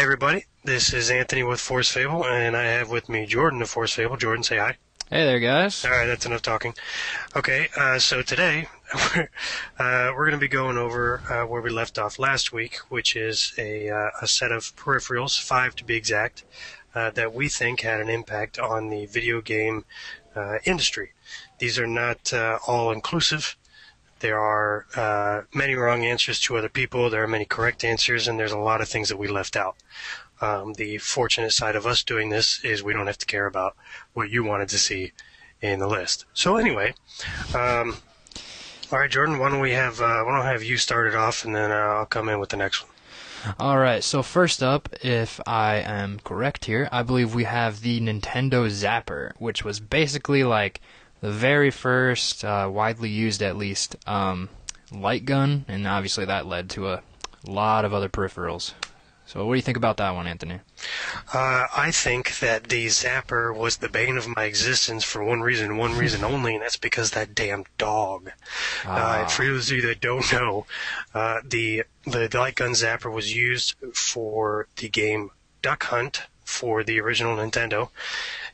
Hey everybody, this is Anthony with Forced Fable, and I have with me Jordan of Forced Fable. Jordan, say hi. Hey there, guys. All right, that's enough talking. Okay, uh, so today uh, we're going to be going over uh, where we left off last week, which is a, uh, a set of peripherals, five to be exact, uh, that we think had an impact on the video game uh, industry. These are not all inclusive. There are uh, many wrong answers to other people. There are many correct answers, and there's a lot of things that we left out. Um, the fortunate side of us doing this is we don't have to care about what you wanted to see in the list. So anyway, um, all right, Jordan, why don't we have uh, why don't I have you start it off, and then uh, I'll come in with the next one. All right. So first up, if I am correct here, I believe we have the Nintendo Zapper, which was basically like the very first, uh, widely used at least, um, light gun, and obviously that led to a lot of other peripherals. So, what do you think about that one, Anthony? Uh, I think that the Zapper was the bane of my existence for one reason, one reason only, and that's because that damn dog. Ah. Uh, for those of you that don't know, uh, the the light gun Zapper was used for the game Duck Hunt for the original Nintendo,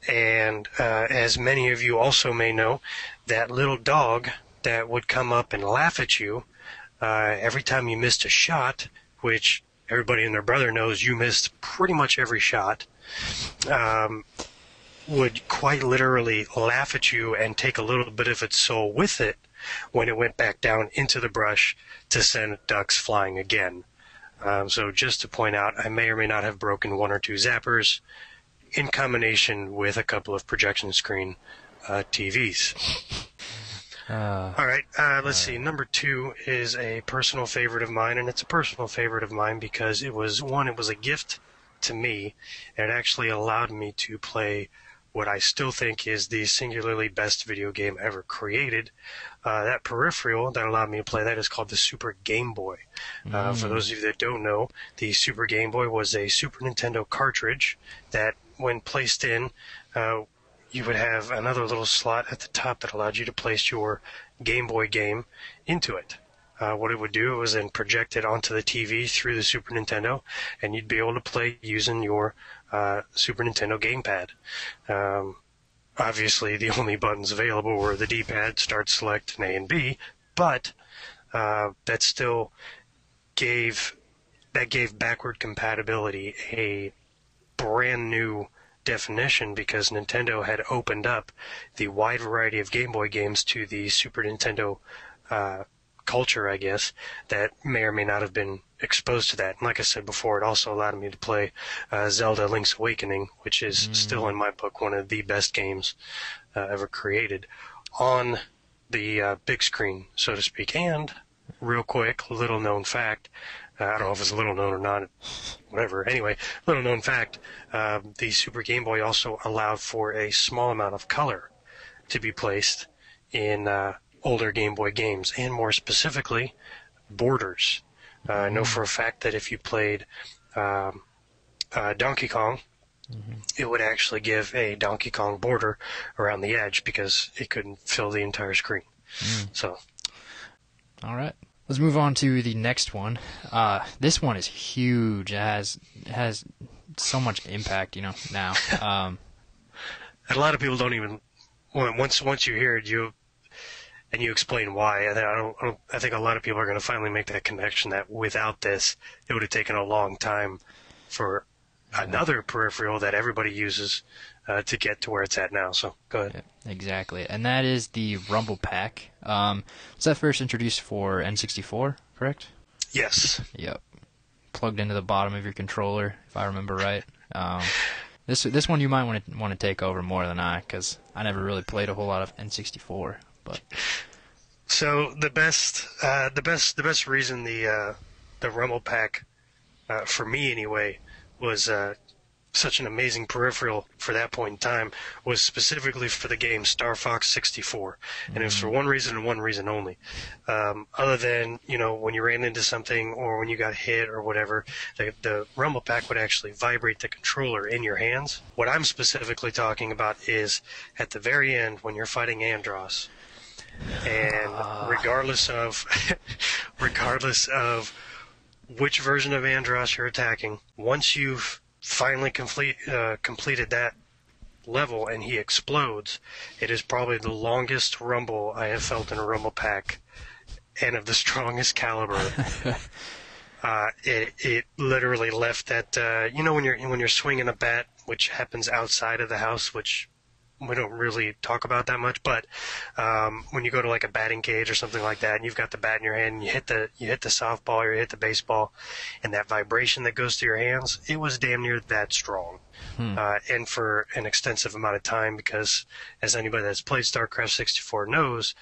and uh, as many of you also may know, that little dog that would come up and laugh at you uh, every time you missed a shot, which everybody and their brother knows you missed pretty much every shot, um, would quite literally laugh at you and take a little bit of its soul with it when it went back down into the brush to send ducks flying again. Um, so just to point out, I may or may not have broken one or two zappers in combination with a couple of projection screen uh, TVs. Uh, All right, uh, let's see. Number two is a personal favorite of mine, and it's a personal favorite of mine because it was one, it was a gift to me, and it actually allowed me to play what I still think is the singularly best video game ever created. Uh, that peripheral that allowed me to play that is called the Super Game Boy. Uh, mm. For those of you that don't know, the Super Game Boy was a Super Nintendo cartridge that when placed in, uh, you would have another little slot at the top that allowed you to place your Game Boy game into it. Uh, what it would do was then project it onto the TV through the Super Nintendo, and you'd be able to play using your uh, Super Nintendo gamepad. Um, obviously, the only buttons available were the D-pad, start, select, and A and B, but uh, that still gave that gave backward compatibility a brand new definition because Nintendo had opened up the wide variety of Game Boy games to the Super Nintendo uh, culture, I guess, that may or may not have been exposed to that. And like I said before, it also allowed me to play uh, Zelda Link's Awakening, which is mm. still in my book one of the best games uh, ever created on the uh, big screen, so to speak. And, real quick, little known fact, uh, I don't know if it's a little known or not, whatever. Anyway, little known fact, uh, the Super Game Boy also allowed for a small amount of color to be placed in uh, older Game Boy games, and more specifically, borders. Uh, I know for a fact that if you played um, uh, Donkey Kong, mm-hmm. it would actually give a Donkey Kong border around the edge because it couldn't fill the entire screen. Mm. So. All right. Let's move on to the next one. Uh, this one is huge. It has it has so much impact, you know. Now, um, a lot of people don't even once once you hear it, you and you explain why. I, don't, I, don't, I think a lot of people are going to finally make that connection that without this, it would have taken a long time for another peripheral that everybody uses uh, to get to where it's at now. So go ahead. Yeah, exactly, and that is the Rumble Pack. Um, was that first introduced for N64? Correct. Yes. Yep. Plugged into the bottom of your controller, if I remember right. Um, this this one you might want to want to take over more than I, because I never really played a whole lot of N64. But so the best uh, the best the best reason the uh, the Rumble Pack uh, for me anyway was uh, such an amazing peripheral for that point in time was specifically for the game Star Fox 64, and mm-hmm. it was for mm. one reason and one reason only. Um, other than you know when you ran into something or when you got hit or whatever, the, the rumble pack would actually vibrate the controller in your hands. What I'm specifically talking about is at the very end when you're fighting Andross, and uh. regardless of regardless of which version of Andross you're attacking. Once you've finally complete uh, completed that level and he explodes, it is probably the longest rumble I have felt in a rumble pack, and of the strongest caliber. uh, it it literally left that uh, you know when you're when you're swinging a bat, which happens outside of the house, which we don't really talk about that much, but um, when you go to like a batting cage or something like that, and you've got the bat in your hand, and you hit the you hit the softball or you hit the baseball, and that vibration that goes through your hands, it was damn near that strong, hmm. uh, and for an extensive amount of time, because as anybody that's played Star Fox 64 knows,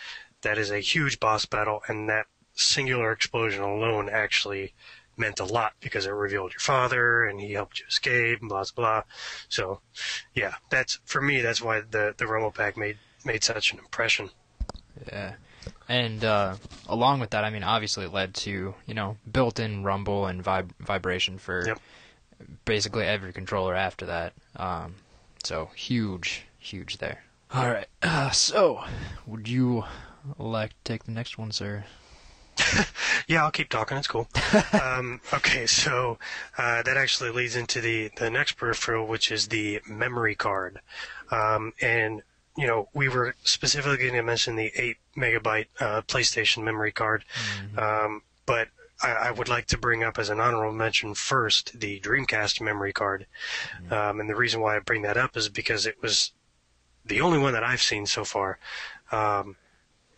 that is a huge boss battle, and that singular explosion alone actually meant a lot because it revealed your father and he helped you escape and blah blah. So, yeah, that's for me. That's why the the Rumble Pack made made such an impression. Yeah, and uh, along with that, I mean, obviously it led to you know built-in rumble and vib- vibration for yep. basically every controller after that. Um, so huge, huge there. All right. Uh, so, would you like to take the next one, sir? yeah, I'll keep talking. It's cool. um, okay, so uh, that actually leads into the, the next peripheral, which is the memory card. Um, and, you know, we were specifically going to mention the 8 megabyte uh, PlayStation memory card. Mm-hmm. Um, but I, I, would like to bring up as an honorable mention first the Dreamcast memory card. Mm-hmm. Um, and the reason why I bring that up is because it was the only one that I've seen so far. Um,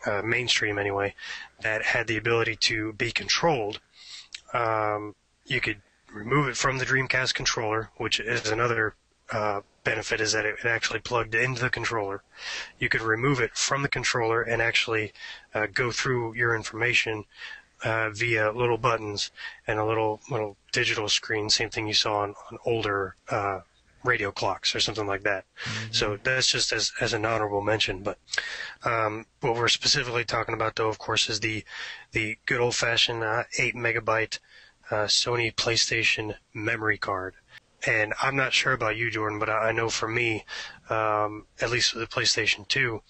uh, mainstream anyway, that had the ability to be controlled. Um, you could remove it from the Dreamcast controller, which is another uh, benefit is that it, it, actually plugged into the controller. You could remove it from the controller and actually uh, go through your information uh, via little buttons and a little little digital screen. Same thing you saw on, on older uh, radio clocks or something like that. Mm-hmm. So that's just as, as an honorable mention. But um, what we're specifically talking about, though, of course, is the the good old fashioned uh, eight megabyte uh, Sony PlayStation memory card. And I'm not sure about you, Jordan, but I, I know for me, um, at least with the PlayStation 2,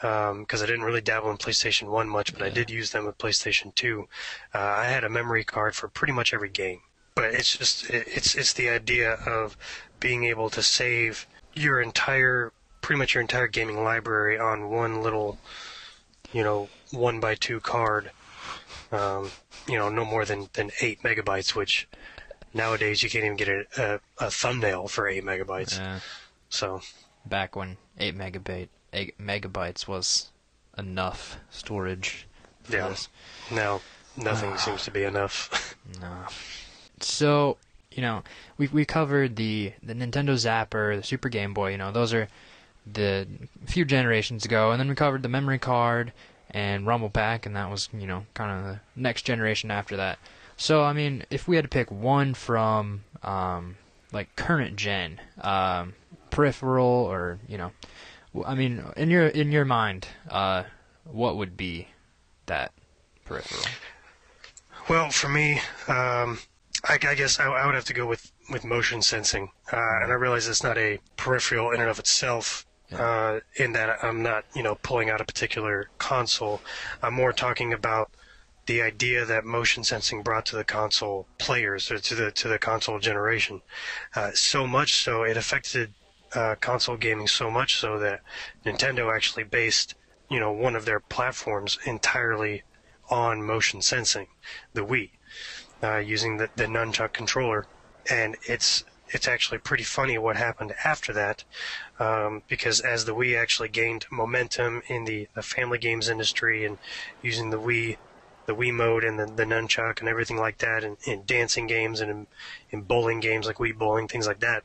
because um, I didn't really dabble in PlayStation 1 much, but yeah. I did use them with PlayStation 2. Uh, I had a memory card for pretty much every game but it's just it's it's the idea of being able to save your entire pretty much your entire gaming library on one little you know one by two card. Um, you know no more than than eight megabytes which nowadays you can't even get a, a, a thumbnail for eight megabytes. Yeah. so. Back when eight megabyte eight megabytes was enough storage yeah. this. now nothing seems to be enough. No so you know, we we covered the the Nintendo Zapper, the Super Game Boy. You know, those are the few generations ago, and then we covered the memory card and Rumble Pack, and that was you know kind of the next generation after that. So I mean, if we had to pick one from um, like current gen um, peripheral, or you know, I mean, in your in your mind, uh, what would be that peripheral? Well, for me, um, I, I guess I, I, would have to go with, with motion sensing. Uh, and I realize it's not a peripheral in and of itself, uh, in that I'm not, you know, pulling out a particular console. I'm more talking about the idea that motion sensing brought to the console players or to the to the console generation. Uh, so much so it affected uh, console gaming so much so that Nintendo actually based, you know, one of their platforms entirely on motion sensing, the Wii uh, using the, the nunchuck controller, and it's it's actually pretty funny what happened after that, um, because as the Wii actually gained momentum in the, the family games industry and using the Wii, the Wiimote and the, the nunchuck and everything like that, in, in dancing games and in, in, bowling games like Wii bowling, things like that,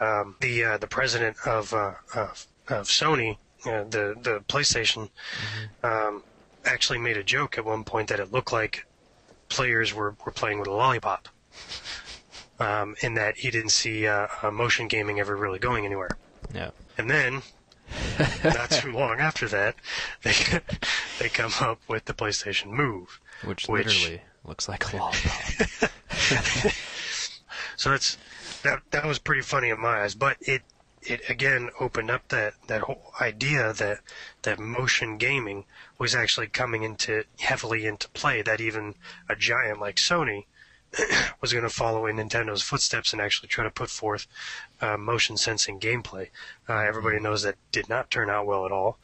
um, the uh, the president of uh, of, of Sony, uh, the the PlayStation, mm-hmm. um, actually made a joke at one point that it looked like players were, were playing with a lollipop. Um, in that he didn't see uh, motion gaming ever really going anywhere. Yeah. And then, not too long after that, they they come up with the PlayStation Move, which, which literally looks like a lollipop. so that's that that was pretty funny in my eyes, but it it again opened up that, that whole idea that that motion gaming was actually coming into heavily into play. That even a giant like Sony was going to follow in Nintendo's footsteps and actually try to put forth uh, motion sensing gameplay. Uh, everybody knows that did not turn out well at all.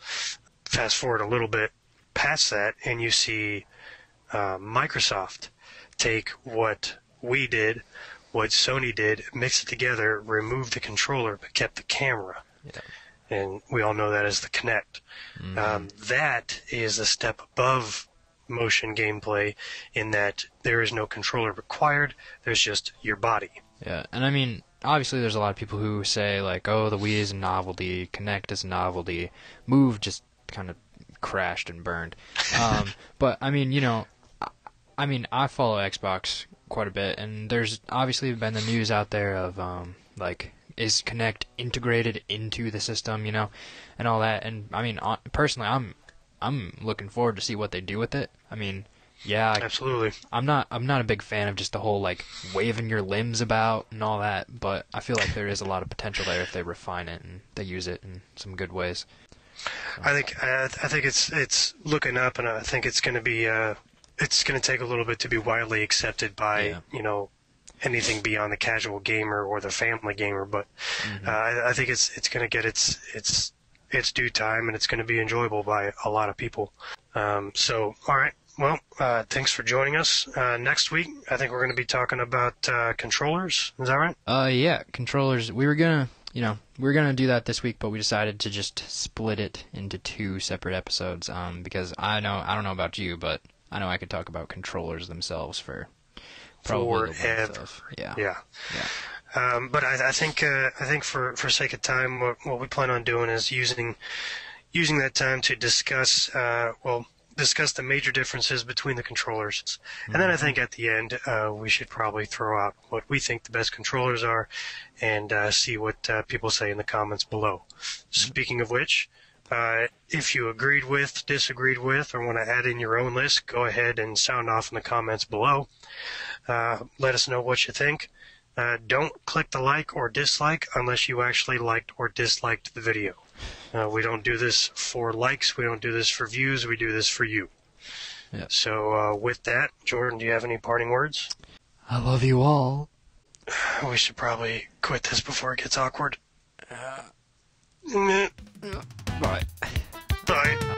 Fast forward a little bit past that, and you see uh, Microsoft take what we did, what Sony did, mix it together, remove the controller, but kept the camera. Yeah. And we all know that as the Kinect. Mm-hmm. Um, that is a step above motion gameplay in that there is no controller required. There's just your body. Yeah, and I mean, obviously, there's a lot of people who say like, "Oh, the Wii is a novelty, Kinect is a novelty, Move just kind of crashed and burned." Um, but I mean, you know, I mean, I follow Xbox quite a bit, and there's obviously been the news out there of um, like, is Kinect integrated into the system, you know, and all that. And I mean, personally, I'm I'm looking forward to see what they do with it. I mean, yeah, I Absolutely. I'm not I'm not a big fan of just the whole like waving your limbs about and all that, but I feel like there is a lot of potential there if they refine it and they use it in some good ways. I think I, I think it's it's looking up, and I think it's going to be uh, it's going to take a little bit to be widely accepted by Yeah. you know anything beyond the casual gamer or the family gamer. But uh, I, I think it's it's going to get its its its due time, and it's going to be enjoyable by a lot of people. Um, so, all right. Well, uh, thanks for joining us. Uh, next week, I think we're going to be talking about uh, controllers. Is that right? Uh yeah, controllers. We were gonna you know we were gonna do that this week, but we decided to just split it into two separate episodes. Um, because I know I don't know about you, but I know I could talk about controllers themselves for probably Forever. yeah Yeah. yeah Um, but I, I think uh, I think for, for sake of time, what, what we plan on doing is using using that time to discuss uh, well discuss the major differences between the controllers, and then I think at the end uh, we should probably throw out what we think the best controllers are, and uh, see what uh, people say in the comments below. Speaking of which. Uh, if you agreed with, disagreed with, or want to add in your own list, go ahead and sound off in the comments below. Uh, let us know what you think. Uh, don't click the like or dislike unless you actually liked or disliked the video. Uh, we don't do this for likes. We don't do this for views. We do this for you. Yeah. So uh, with that, Jordan, do you have any parting words? I love you all. We should probably quit this before it gets awkward. Mm, Bye. Bye.